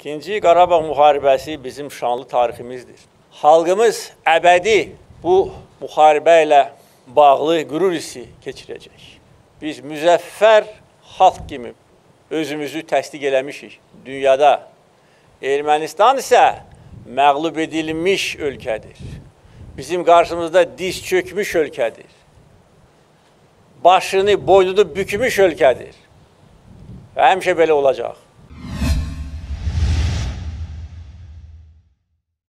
İkinci Qarabağ müharibəsi bizim şanlı tariximizdir. Xalqımız əbədi bu müharibə ilə bağlı qürur hissi keçirəcək. Biz müzəffər xalq kimi özümüzü təsdiq eləmişik dünyada. Ermənistan isə məğlub edilmiş ölkədir. Bizim qarşımızda diz çökmüş ölkədir. Başını, boynunu bükmüş ölkədir. Və həmişə belə olacaq.